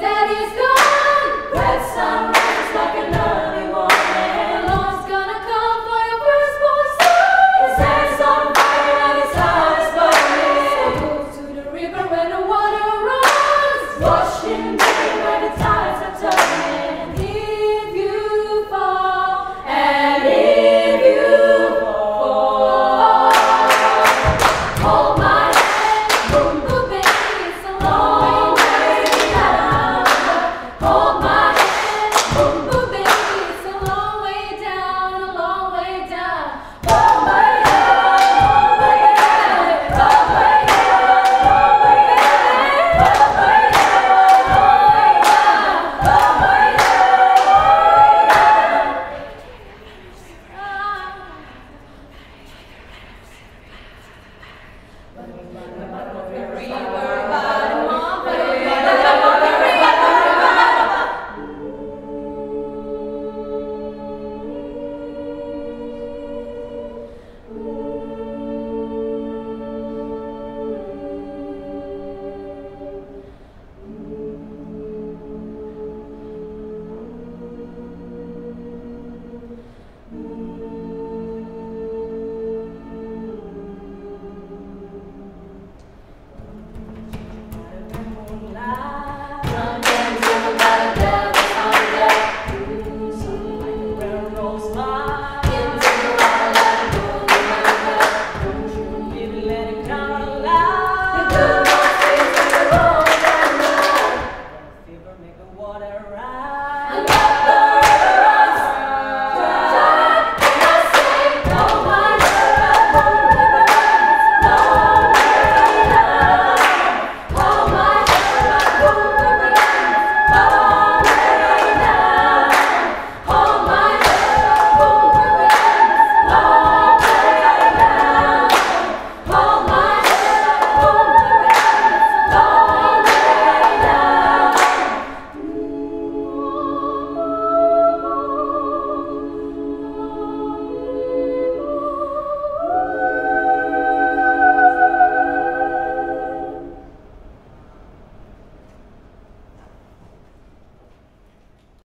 daddy's gone. The